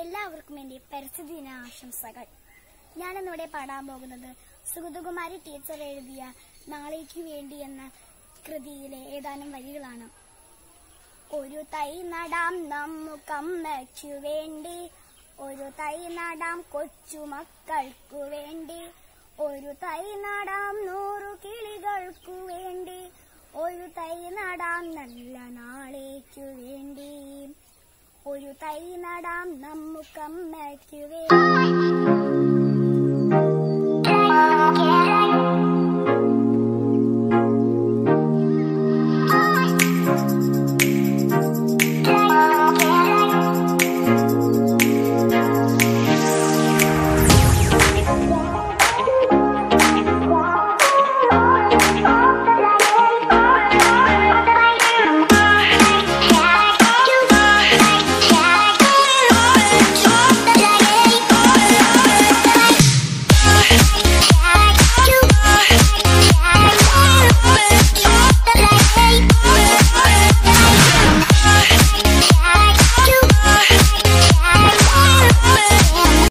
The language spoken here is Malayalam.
എല്ലാവർക്കും വേണ്ടി പരിസ്ഥിതി ദിനാശംസകൾ ഞാനിന്നിവിടെ പാടാൻ പോകുന്നത് സുഗതകുമാരി ടീച്ചർ എഴുതിയ നാളേക്ക് വേണ്ടി എന്ന കൃതിയിലെ ഏതാനും വരികളാണ്. ഒരു തൈ നടാം നമുക്കമ്മയ്ക്കു വേണ്ടി ഒരു തൈ നടാം കൊച്ചു കൊച്ചുമക്കൾക്കു വേണ്ടി ഒരു തൈ നടാം നൂറു കിളികൾക്കു വേണ്ടി ഒരു തൈ നടാം നല്ല നാളേക്കു വേണ്ടി. തൈ നടാം നമുക്കമ്മയ്ക്കു വേണ്ടി